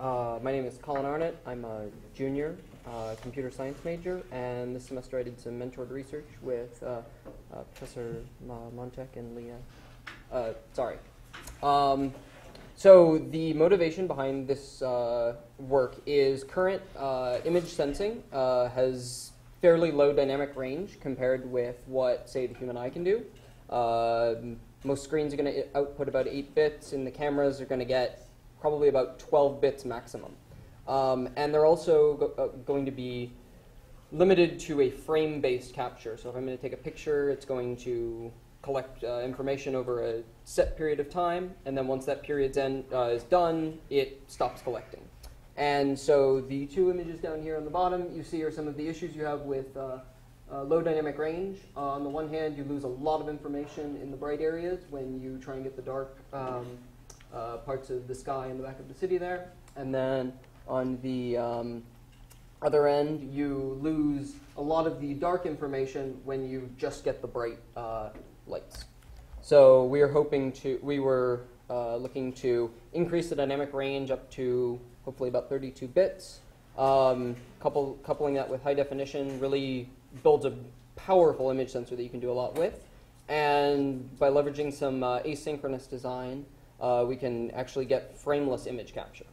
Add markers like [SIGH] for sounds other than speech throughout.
Uh, my name is Colin Arnott. I'm a junior uh, computer science major, and this semester I did some mentored research with uh, uh, Professor Montek and Leah. Uh, sorry. Um, so the motivation behind this work is current image sensing has fairly low dynamic range compared with what, say, the human eye can do. Most screens are going to output about 8 bits, and the cameras are going to get probably about 12 bits maximum. Um, and they're also go- uh, going to be limited to a frame-based capture. So if I'm going to take a picture, it's going to collect uh, information over a set period of time, and then once that period's end, uh, is done, it stops collecting. And so the two images down here on the bottom you see are some of the issues you have with uh, uh, low dynamic range. Uh, on the one hand, you lose a lot of information in the bright areas when you try and get the dark um, uh, parts of the sky in the back of the city there. And then on the um, other end, you lose a lot of the dark information when you just get the bright uh, lights. So we are hoping to, we were uh, looking to increase the dynamic range up to hopefully about 32 bits. Um, couple, coupling that with high definition really builds a powerful image sensor that you can do a lot with. And by leveraging some uh, asynchronous design, uh, we can actually get frameless image capture.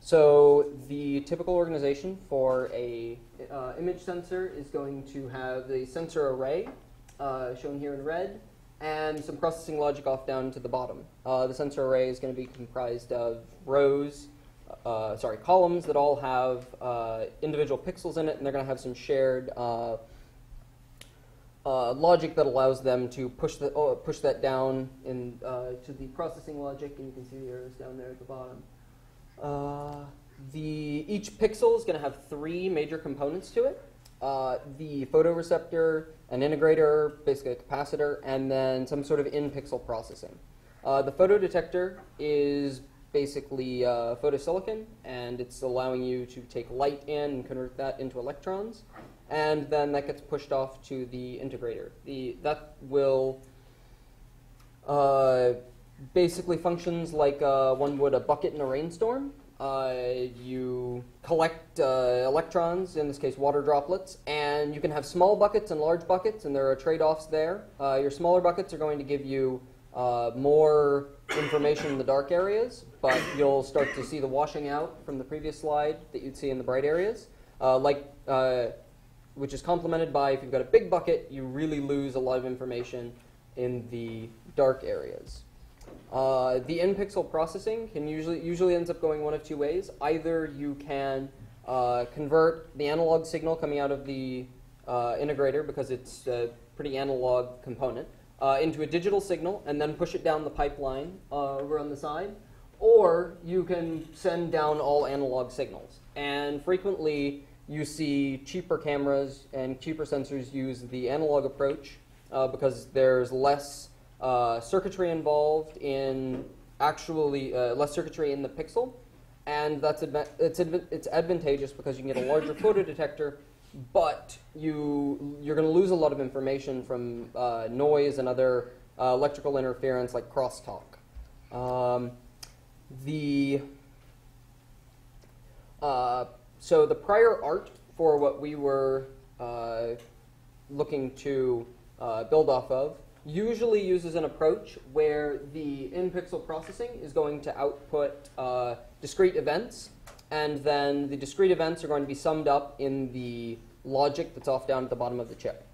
So the typical organization for a uh, image sensor is going to have the sensor array, uh, shown here in red, and some processing logic off down to the bottom. Uh, the sensor array is going to be comprised of rows, uh, sorry, columns that all have uh, individual pixels in it, and they're going to have some shared uh, uh, logic that allows them to push, the, oh, push that down in, uh, to the processing logic, and you can see the arrows down there at the bottom. Uh, the, each pixel is going to have three major components to it. Uh, the photoreceptor, an integrator, basically a capacitor, and then some sort of in-pixel processing. Uh, the photodetector is basically uh, photosilicon, and it's allowing you to take light in and convert that into electrons, and then that gets pushed off to the integrator. The, that will uh, basically functions like uh, one would a bucket in a rainstorm. Uh, you collect uh, electrons, in this case water droplets, and you can have small buckets and large buckets, and there are trade-offs there. Uh, your smaller buckets are going to give you uh, more information in the dark areas, but you'll start to see the washing out from the previous slide that you'd see in the bright areas. Like, which is complemented by if you've got a big bucket, you really lose a lot of information in the dark areas. Uh, the in-pixel processing can usually usually ends up going one of two ways. Either you can uh, convert the analog signal coming out of the uh, integrator because it's a pretty analog component uh, into a digital signal and then push it down the pipeline uh, over on the side, or you can send down all analog signals. And frequently, you see cheaper cameras and cheaper sensors use the analog approach uh, because there's less uh, circuitry involved in actually uh, less circuitry in the pixel, and that's adva- it's, it's advantageous because you can get a larger photodetector, [COUGHS] but you you're going to lose a lot of information from uh, noise and other uh, electrical interference like crosstalk. Um, the uh, so the prior art for what we were uh, looking to uh, build off of usually uses an approach where the in-pixel processing is going to output uh, discrete events, and then the discrete events are going to be summed up in the logic that's off down at the bottom of the chip.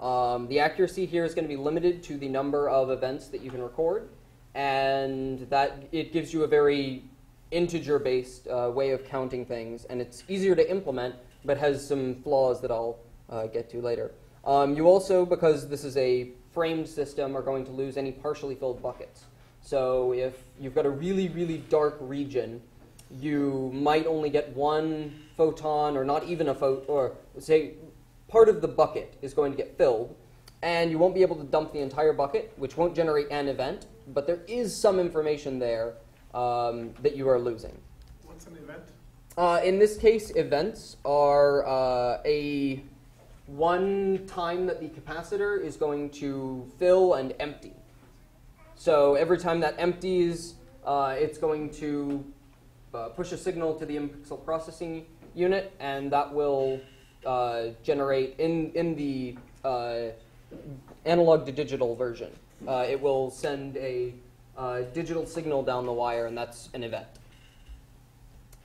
Um, the accuracy here is going to be limited to the number of events that you can record, and that it gives you a very integer-based uh, way of counting things, and it's easier to implement, but has some flaws that I'll uh, get to later. Um, you also, because this is a framed system, are going to lose any partially filled buckets. So if you've got a really, really dark region, you might only get one photon, or not even a photon, or say part of the bucket is going to get filled, and you won't be able to dump the entire bucket, which won't generate an event, but there is some information there um, that you are losing. What's an event? Uh, in this case, events are uh, a one time that the capacitor is going to fill and empty. So every time that empties, uh, it's going to uh, push a signal to the in-pixel processing unit, and that will uh, generate in in the uh, analog to digital version. Uh, it will send a digital signal down the wire, and that's an event.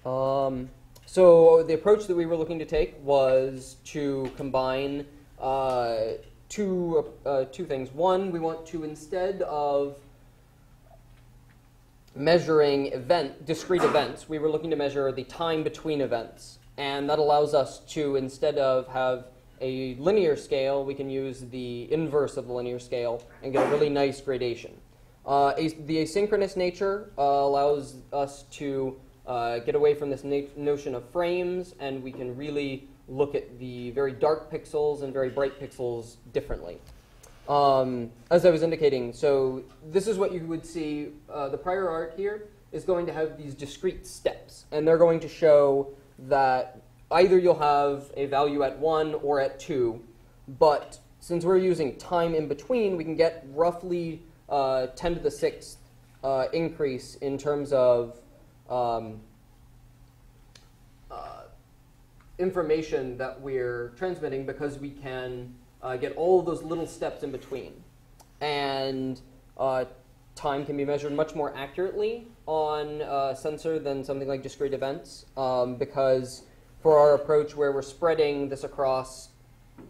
Um, so the approach that we were looking to take was to combine uh, two uh, two things. One, we want to instead of measuring event discrete events, we were looking to measure the time between events, and that allows us to instead of have a linear scale, we can use the inverse of the linear scale and get a really nice gradation. Uh, the asynchronous nature uh, allows us to uh, get away from this notion of frames, and we can really look at the very dark pixels and very bright pixels differently. Um, as I was indicating, so this is what you would see. Uh, the prior art here is going to have these discrete steps, and they're going to show that either you'll have a value at 1 or at 2, but since we're using time in between, we can get roughly uh, 10 to the 6th uh, increase in terms of um, uh, information that we're transmitting because we can uh, get all those little steps in between. And uh, time can be measured much more accurately on a sensor than something like discrete events um, because for our approach where we're spreading this across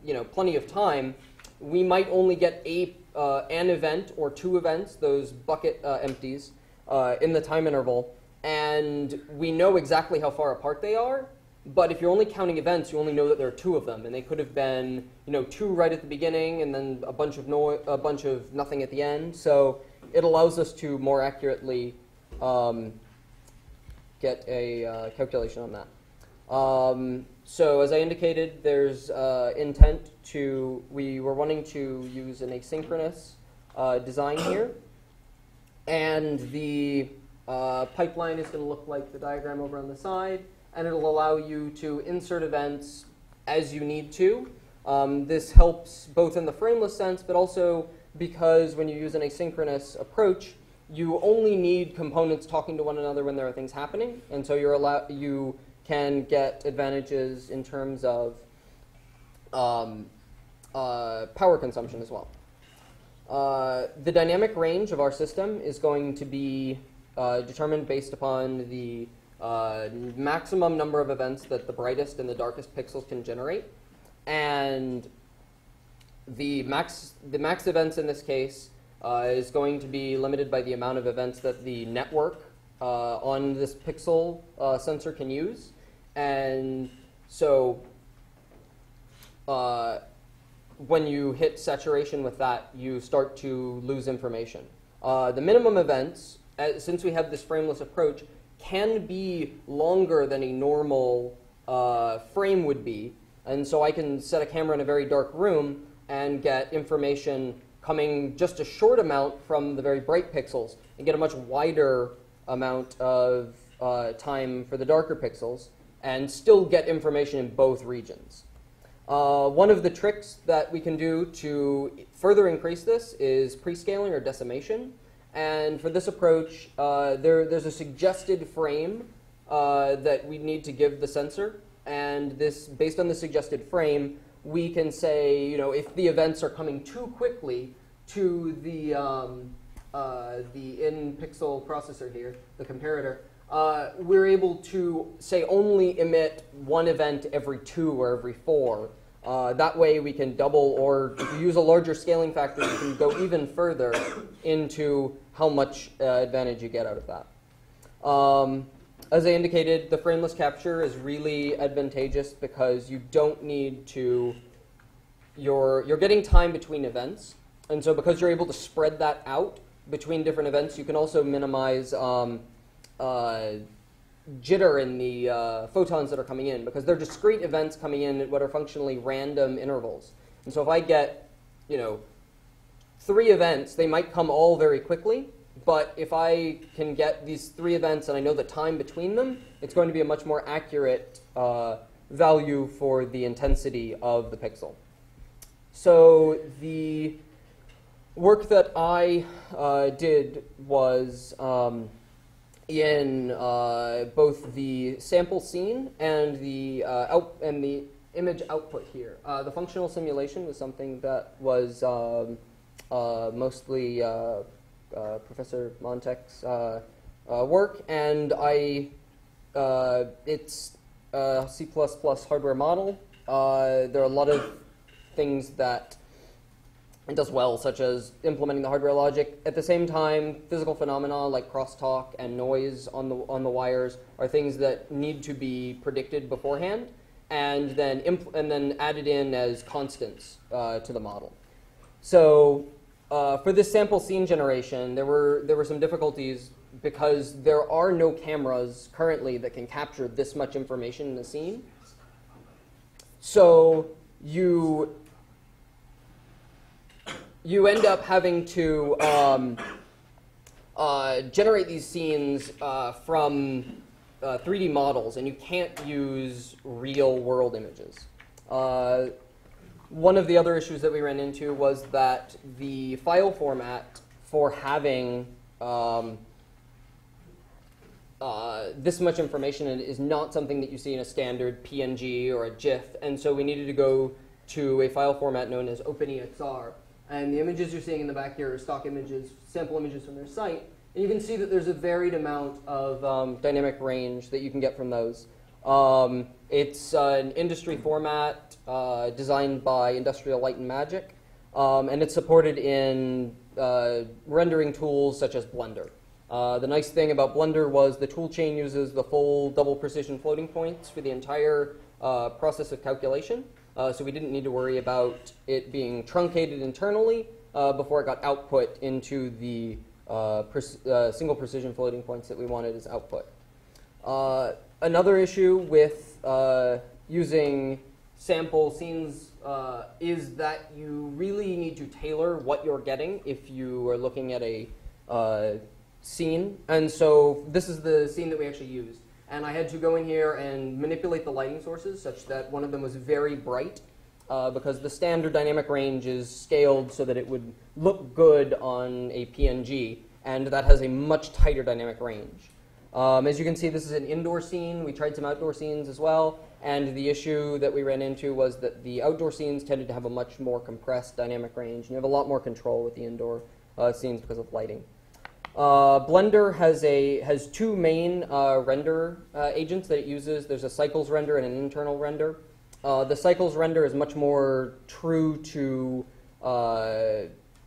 you know plenty of time, we might only get a uh, an event or two events, those bucket uh, empties, uh, in the time interval, and we know exactly how far apart they are. But if you're only counting events, you only know that there are two of them, and they could have been you know two right at the beginning, and then a bunch of no- a bunch of nothing at the end. So it allows us to more accurately um, get a uh, calculation on that. Um, so as I indicated, there's uh, intent to, we were wanting to use an asynchronous uh, design here. And the uh, pipeline is going to look like the diagram over on the side, and it'll allow you to insert events as you need to. Um, this helps both in the frameless sense, but also because when you use an asynchronous approach, you only need components talking to one another when there are things happening, and so you're allow- you can get advantages in terms of um, uh, power consumption as well. Uh, the dynamic range of our system is going to be uh, determined based upon the uh, maximum number of events that the brightest and the darkest pixels can generate, and the max the max events in this case uh, is going to be limited by the amount of events that the network uh, on this pixel sensor can use, and so uh, when you hit saturation with that, you start to lose information. Uh, the minimum events, uh, since we have this frameless approach, can be longer than a normal uh, frame would be. And so I can set a camera in a very dark room and get information coming just a short amount from the very bright pixels and get a much wider amount of uh, time for the darker pixels and still get information in both regions. Uh, one of the tricks that we can do to further increase this is prescaling or decimation. And for this approach, uh, there, there's a suggested frame uh, that we need to give the sensor. And this, based on the suggested frame, we can say, you know, if the events are coming too quickly to the, um, uh, the in-pixel processor here, the comparator, uh, we're able to say only emit one event every two or every four. Uh, that way we can double, or if you use a larger scaling factor, you can go even further into how much uh, advantage you get out of that. Um, as I indicated, the frameless capture is really advantageous because you don't need to, you're, you're getting time between events. And so because you're able to spread that out between different events, you can also minimize um, uh, jitter in the uh, photons that are coming in because they're discrete events coming in at what are functionally random intervals. And so if I get, you know, three events, they might come all very quickly, but if I can get these three events and I know the time between them, it's going to be a much more accurate uh, value for the intensity of the pixel. So the work that I uh, did was um, in uh, both the sample scene and the uh, out and the image output here. Uh, the functional simulation was something that was um, uh, mostly Professor Montek's work, and I it's a C++ hardware model. There are a lot of things that does well, such as implementing the hardware logic. At the same time, physical phenomena like crosstalk and noise on the on the wires are things that need to be predicted beforehand, and then and then added in as constants uh, to the model. So uh, for this sample scene generation, there were there were some difficulties because there are no cameras currently that can capture this much information in the scene. So you you end up having to um, uh, generate these scenes uh, from uh, 3D models, and you can't use real world images. Uh, one of the other issues that we ran into was that the file format for having um, uh, this much information is not something that you see in a standard PNG or a GIF, and so we needed to go to a file format known as OpenEXR. And the images you're seeing in the back here are stock images, sample images from their site. And you can see that there's a varied amount of um, dynamic range that you can get from those. Um, it's uh, an industry format uh, designed by Industrial Light and Magic, um, and it's supported in uh, rendering tools such as Blender. Uh, the nice thing about Blender was the toolchain uses the full double precision floating points for the entire uh, process of calculation. Uh, so we didn't need to worry about it being truncated internally uh, before it got output into the uh, uh single precision floating points that we wanted as output. Uh, another issue with uh, using sample scenes is that you really need to tailor what you're getting if you are looking at a scene. And so this is the scene that we actually used and I had to go in here and manipulate the lighting sources such that one of them was very bright uh, because the standard dynamic range is scaled so that it would look good on a PNG, and that has a much tighter dynamic range. Um, as you can see, this is an indoor scene. We tried some outdoor scenes as well, and the issue that we ran into was that the outdoor scenes tended to have a much more compressed dynamic range, and you have a lot more control with the indoor uh, scenes because of lighting. Uh, Blender has a has two main uh, render uh, agents that it uses. There's a cycles render and an internal render. Uh, the cycles render is much more true to uh,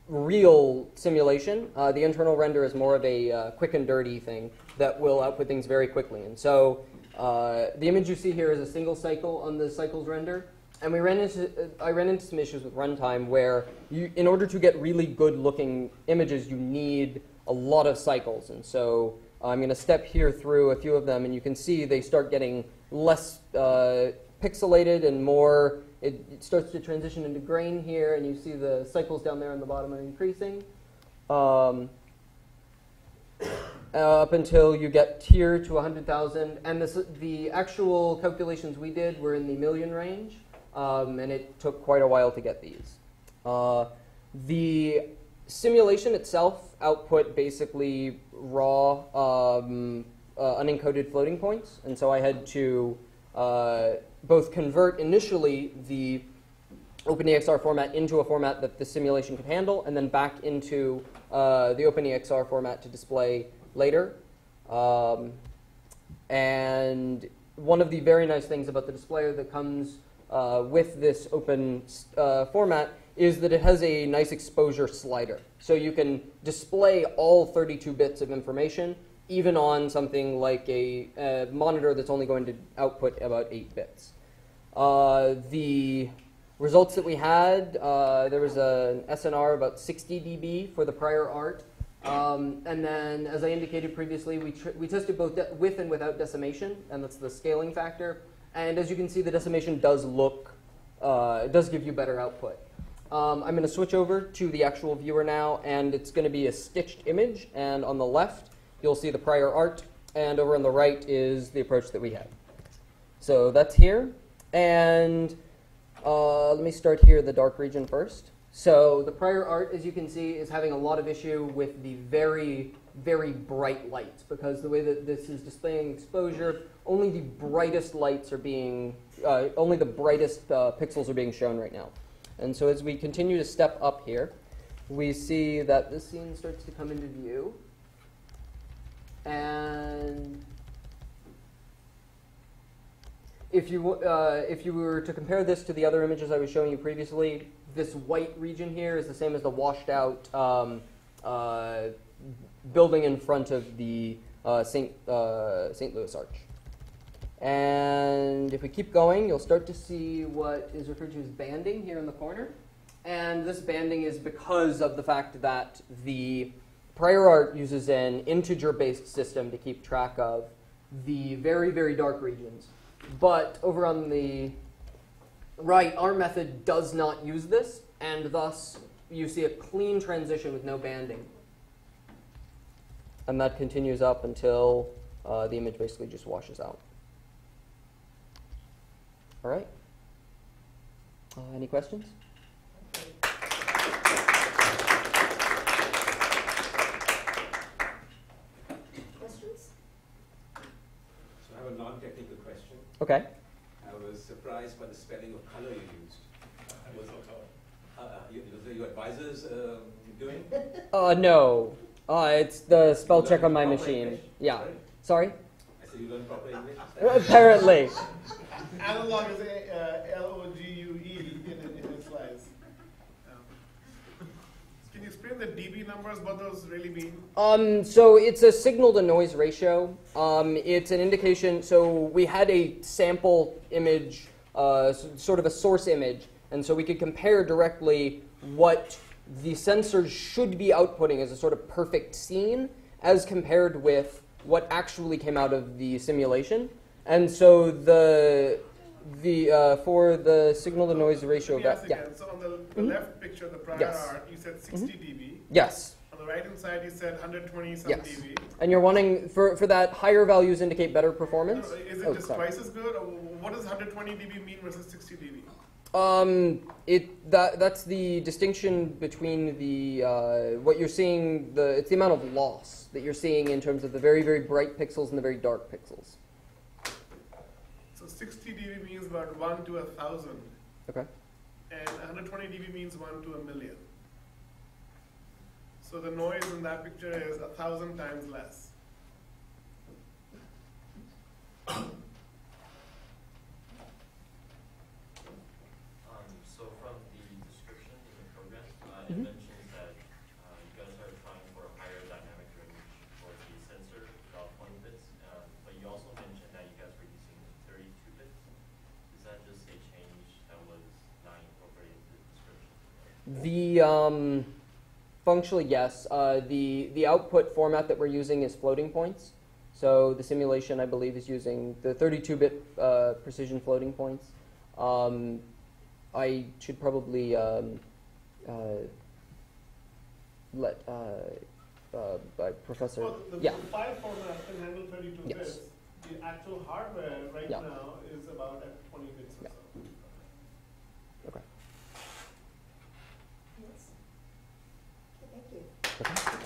real simulation. Uh, the internal render is more of a quick and dirty thing that will output things very quickly. And so the image you see here is a single cycle on the cycles render. And we ran into, I ran into some issues with runtime where you, in order to get really good looking images, you need a lot of cycles. And so I'm going to step here through a few of them, and you can see they start getting less uh, pixelated and more, it, it, starts to transition into grain here, and you see the cycles down there on the bottom are increasing. Um, [COUGHS] up until you get tier to 100,000. And this, the actual calculations we did were in the million range, um, and it took quite a while to get these. Uh, the simulation itself output basically raw um, uh, unencoded floating points, and so I had to uh, both convert initially the OpenEXR format into a format that the simulation could handle, and then back into uh, the OpenEXR format to display later. Um, and one of the very nice things about the displayer that comes uh, with this open uh, format is that it has a nice exposure slider. So you can display all 32 bits of information, even on something like a, a monitor that's only going to output about 8 bits. Uh, the results that we had, uh, there was an SNR about 60 dB for the prior art. Um, and then, as I indicated previously, we, we tested both with and without decimation, and that's the scaling factor. And as you can see, the decimation does look, uh, it does give you better output. Um, I'm going to switch over to the actual viewer now, and it's going to be a stitched image. And on the left, you'll see the prior art, and over on the right is the approach that we had. So that's here. And uh, let me start here, the dark region first. So the prior art, as you can see, is having a lot of issue with the very, very bright lights because the way that this is displaying exposure, only the brightest lights are being, uh, only the brightest uh, pixels are being shown right now. And so as we continue to step up here, we see that this scene starts to come into view. And if you, uh, if you were to compare this to the other images I was showing you previously, this white region here is the same as the washed out um, uh, building in front of the uh, St. Uh, St. Louis Arch. And if we keep going, you'll start to see what is referred to as banding here in the corner. And this banding is because of the fact that the prior art uses an integer based system to keep track of the very, very dark regions. But over on the right, our method does not use this, and thus you see a clean transition with no banding. And that continues up until uh, the image basically just washes out. All right. Uh, any questions? Questions? So I have a non-technical question. Okay. I was surprised by the spelling of color you used. Was it, uh, uh, you- was your advisors uh, doing? [LAUGHS] Uh, no. Uh, it's the spell check on my machine. English? Yeah. Sorry? Sorry? I said you learned proper English? [LAUGHS] Apparently. [LAUGHS] Analog is uh, L-O-G-U-E in, in the slides. Um, Can you explain the dB numbers, what those really mean? Um, so it's a signal to noise ratio. Um, it's an indication. So we had a sample image, uh, sort of a source image, and so we could compare directly what the sensors should be outputting as a sort of perfect scene, as compared with what actually came out of the simulation. And so the the uh, for the signal to noise ratio, Let me ask va- yeah, again. So on the, the Mhm. left picture, the prior Yes. art, you said 60 dB. yes. On the right hand side, you said 120 some Yes. dB. And you're wanting for for that higher values indicate better performance. no, Is it Oh, just sorry. twice as good, or what does 120 dB mean versus 60 dB? Um, it that that's the distinction between the uh, what you're seeing. The it's the amount of loss that you're seeing in terms of the very very bright pixels and the very dark pixels. So 60 dB means about 1 to a 1,000, Okay. and 120 dB means 1 to a million. So the noise in that picture is a 1,000 times less. Um, so from the description in the program, uh, it Mhm. mentions that, uh, you guys are trying for a higher dynamic range for the sensor, about twenty bits, um, but you also mentioned that you guys were using thirty-two bits. Is that just a change that was not incorporated into the description? The um, functionally yes. Uh, the the output format that we're using is floating points. So the simulation, I believe, is using the 32-bit uh, precision floating points. Um, I should probably um, uh, let uh, uh, by Professor. Well, the, yeah. the file format can handle 32 Yes. bits. The actual hardware right Yeah. now is about at 20 bits or Yeah. so. Okay. Thank you.